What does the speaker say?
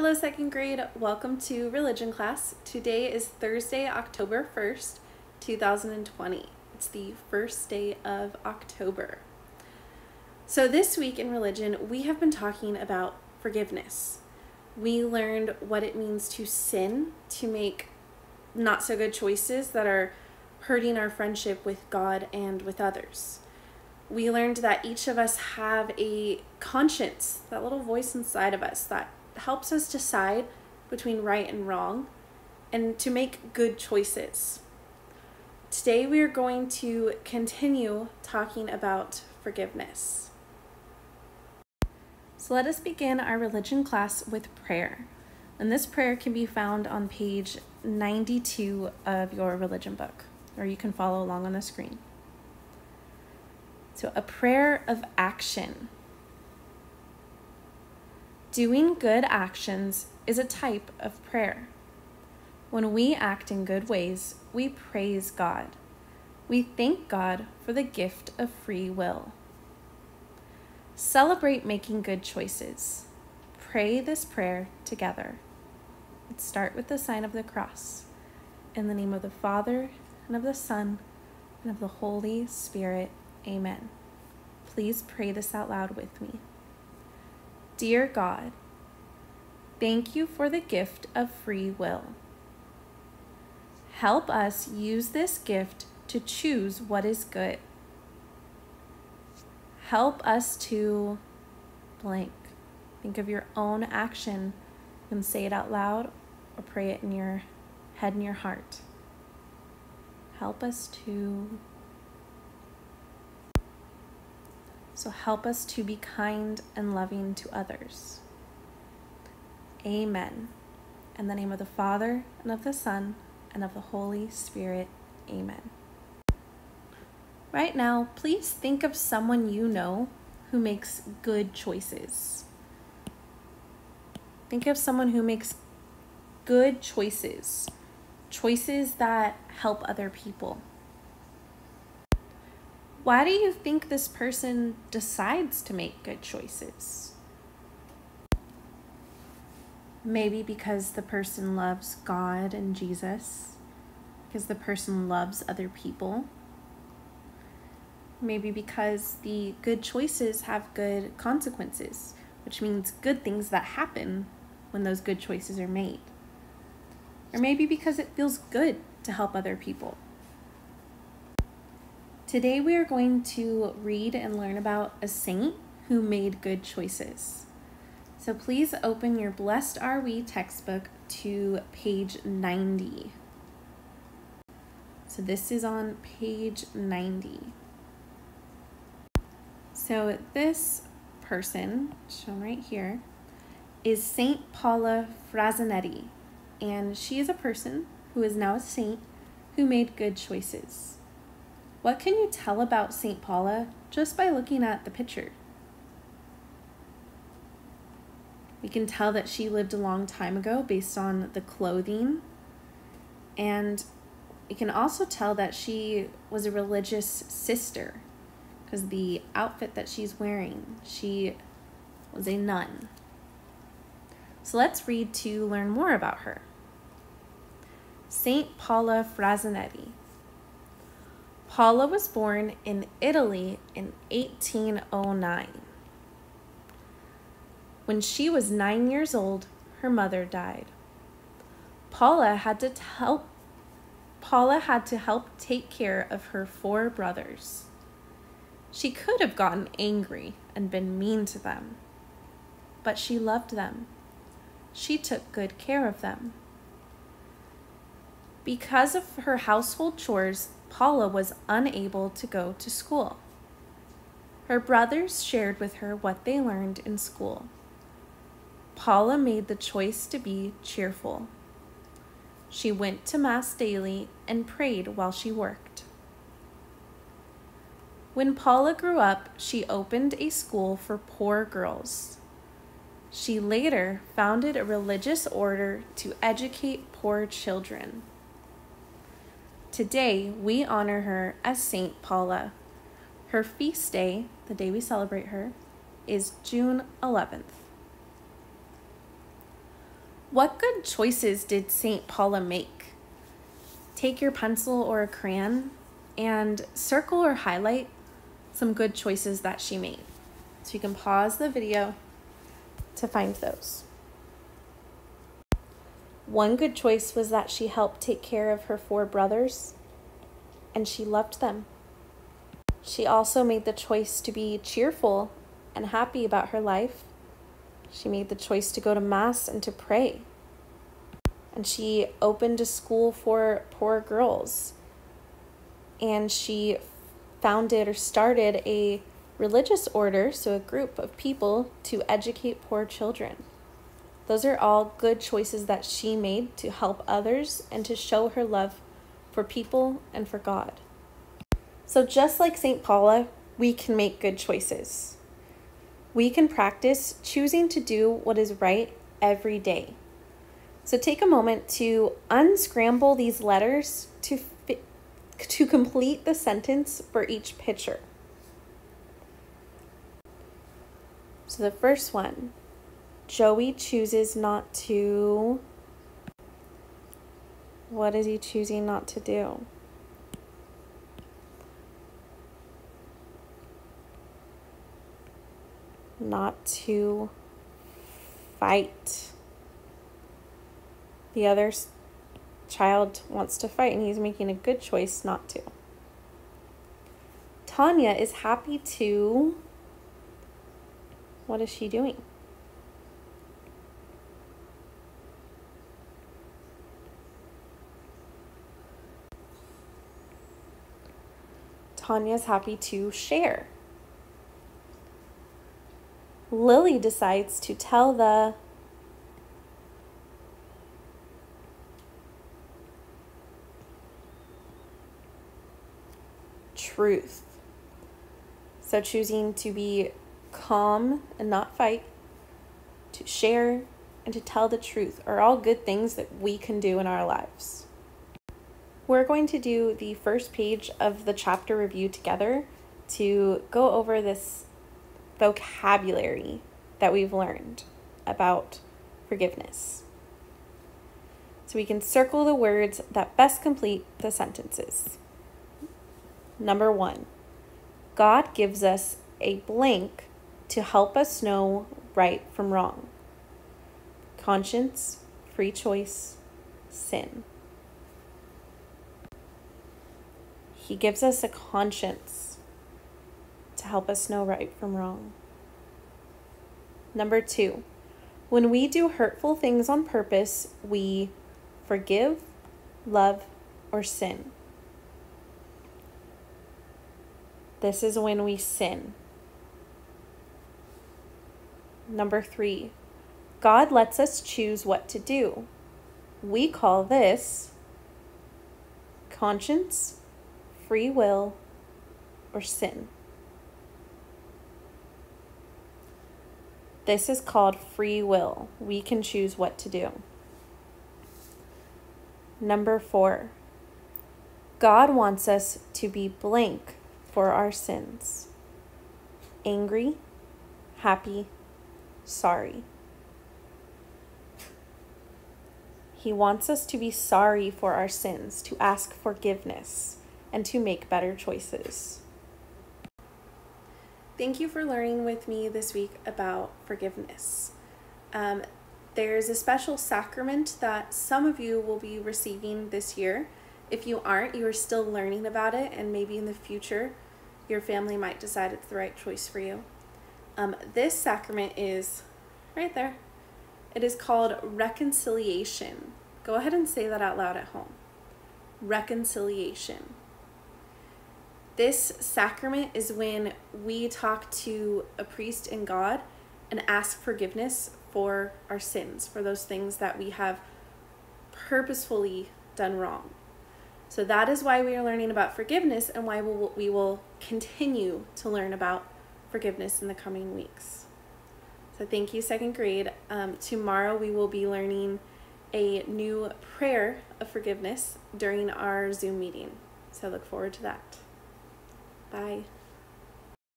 Hello, second grade. Welcome to religion class. Today is Thursday, October 1st, 2020. It's the first day of October. So, this week in religion, we have been talking about forgiveness. We learned what it means to sin, to make not so good choices that are hurting our friendship with God and with others. We learned that each of us have a conscience, that little voice inside of us that helps us decide between right and wrong and to make good choices. Today, we are going to continue talking about forgiveness. So, let us begin our religion class with prayer. And this prayer can be found on page 92 of your religion book, or you can follow along on the screen. So, a prayer of action. Doing good actions is a type of prayer. When we act in good ways, we praise God. We thank God for the gift of free will. Celebrate making good choices. Pray this prayer together. Let's start with the sign of the cross. In the name of the Father, and of the Son, and of the Holy Spirit. Amen. Please pray this out loud with me. Dear God, thank you for the gift of free will. Help us use this gift to choose what is good. Help us to blank. Think of your own action and say it out loud or pray it in your head and your heart. Help us to So help us to be kind and loving to others. Amen. In the name of the Father, and of the Son, and of the Holy Spirit. Amen. Right now, please think of someone you know who makes good choices. Think of someone who makes good choices, choices that help other people. Why do you think this person decides to make good choices? Maybe because the person loves God and Jesus, because the person loves other people. Maybe because the good choices have good consequences, which means good things that happen when those good choices are made. Or maybe because it feels good to help other people. Today we are going to read and learn about a saint who made good choices. So please open your Blessed Are We textbook to page 90. So this is on page 90. So this person, shown right here, is Saint Paula Frassinetti, and she is a person who is now a saint who made good choices. What can you tell about St. Paula just by looking at the picture? We can tell that she lived a long time ago based on the clothing. And we can also tell that she was a religious sister because the outfit that she's wearing, she was a nun. So let's read to learn more about her. Saint Paula Frassinetti Paula was born in Italy in 1809. When she was nine years old, her mother died. Paula had to help Paula had to help take care of her four brothers. She could have gotten angry and been mean to them, but she loved them. She took good care of them. Because of her household chores Paula was unable to go to school. Her brothers shared with her what they learned in school. Paula made the choice to be cheerful. She went to Mass daily and prayed while she worked. When Paula grew up, she opened a school for poor girls. She later founded a religious order to educate poor children. Today, we honor her as Saint Paula. Her feast day, the day we celebrate her, is June 11th. What good choices did St. Paula make? Take your pencil or a crayon and circle or highlight some good choices that she made. So you can pause the video to find those. One good choice was that she helped take care of her four brothers and she loved them. She also made the choice to be cheerful and happy about her life. She made the choice to go to Mass and to pray. And she opened a school for poor girls. And she founded or started a religious order, so a group of people to educate poor children. Those are all good choices that she made to help others and to show her love for people and for God. So, just like St. Paula, we can make good choices. We can practice choosing to do what is right every day. So, take a moment to unscramble these letters to, fit, to complete the sentence for each picture. So, the first one Joey chooses not to. What is he choosing not to do? not to fight. The other child wants to fight, and he's making a good choice not to. Tanya is happy to. What is she doing? Tanya's happy to share. Lily decides to tell the truth. So choosing to be calm and not fight, to share and to tell the truth are all good things that we can do in our lives. We're going to do the first page of the chapter review together to go over this vocabulary that we've learned about forgiveness. So we can circle the words that best complete the sentences. Number one, God gives us a blank to help us know right from wrong. Conscience, free choice, sin. He gives us a conscience to help us know right from wrong. Number two, when we do hurtful things on purpose, we forgive, love, or sin. This is when we sin. Number three, God lets us choose what to do. We call this conscience, free will, or sin. This is called free will. We can choose what to do. Number four, God wants us to be blank for our sins angry, happy, sorry. He wants us to be sorry for our sins, to ask forgiveness, and to make better choices. Thank you for learning with me this week about forgiveness. Um, there's a special sacrament that some of you will be receiving this year. If you aren't, you are still learning about it, and maybe in the future, your family might decide it's the right choice for you. Um, this sacrament is right there. It is called reconciliation. Go ahead and say that out loud at home. Reconciliation. This sacrament is when we talk to a priest and God and ask forgiveness for our sins, for those things that we have purposefully done wrong. So that is why we are learning about forgiveness and why we'll, we will continue to learn about forgiveness in the coming weeks. So thank you, second grade. Um, tomorrow we will be learning a new prayer of forgiveness during our Zoom meeting. So look forward to that. Bye.